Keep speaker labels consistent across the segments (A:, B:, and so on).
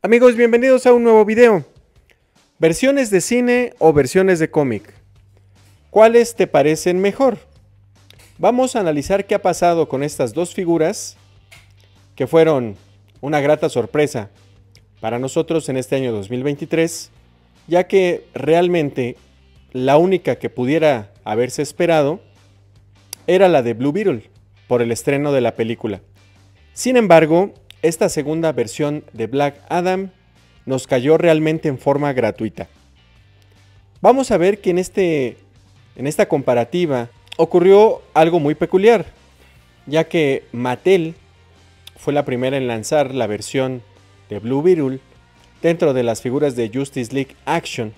A: Amigos, bienvenidos a un nuevo video. Versiones de cine o versiones de cómic. ¿Cuáles te parecen mejor? Vamos a analizar qué ha pasado con estas dos figuras que fueron una grata sorpresa para nosotros en este año 2023, ya que realmente la única que pudiera haberse esperado era la de Blue Beetle por el estreno de la película. Sin embargo, esta segunda versión de Black Adam nos cayó realmente en forma gratuita. Vamos a ver que en, este, en esta comparativa ocurrió algo muy peculiar, ya que Mattel fue la primera en lanzar la versión de Blue Beetle dentro de las figuras de Justice League Action,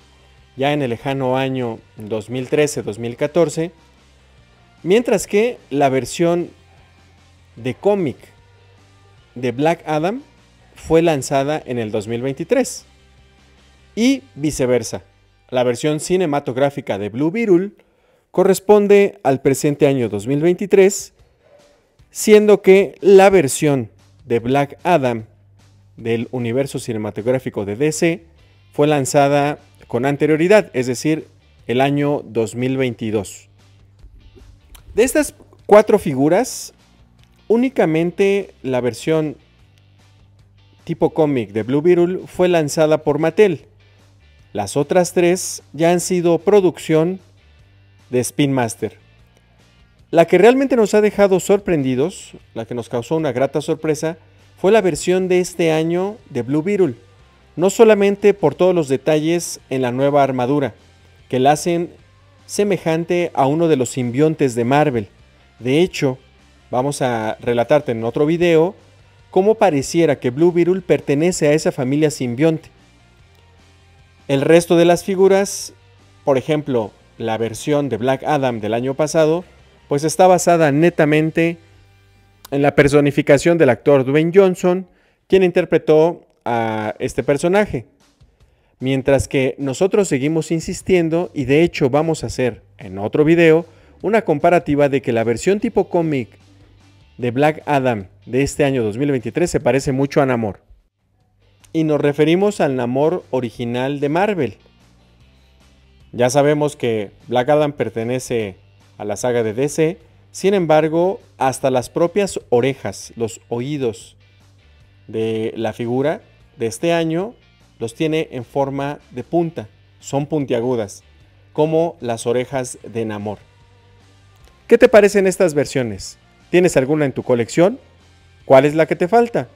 A: ya en el lejano año 2013-2014, mientras que la versión de cómic de Black Adam fue lanzada en el 2023 y viceversa. La versión cinematográfica de Blue Beetle corresponde al presente año 2023, siendo que la versión de Black Adam del universo cinematográfico de DC fue lanzada con anterioridad, es decir, el año 2022. De estas cuatro figuras, únicamente la versión tipo cómic de Blue Beetle fue lanzada por Mattel. Las otras tres ya han sido producción de Spin Master. La que realmente nos ha dejado sorprendidos, la que nos causó una grata sorpresa, fue la versión de este año de Blue Beetle. No solamente por todos los detalles en la nueva armadura, que la hacen semejante a uno de los simbiontes de Marvel. De hecho, vamos a relatarte en otro video cómo pareciera que Blue Beetle pertenece a esa familia simbionte. El resto de las figuras, por ejemplo, la versión de Black Adam del año pasado, pues está basada netamente en la personificación del actor Dwayne Johnson, quien interpretó a este personaje. Mientras que nosotros seguimos insistiendo y de hecho vamos a hacer en otro video una comparativa de que la versión tipo cómic de Black Adam de este año 2023 se parece mucho a Namor. Y nos referimos al Namor original de Marvel, ya sabemos que Black Adam pertenece a la saga de DC, sin embargo, hasta las propias orejas, los oídos de la figura de este año los tiene en forma de punta, son puntiagudas, como las orejas de Namor. ¿Qué te parecen estas versiones? ¿Tienes alguna en tu colección? ¿Cuál es la que te falta?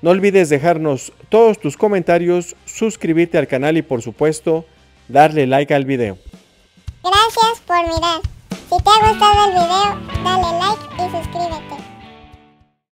A: No olvides dejarnos todos tus comentarios, suscribirte al canal y por supuesto darle like al video.
B: Gracias por mirar. Si te ha gustado el video, dale like y suscríbete.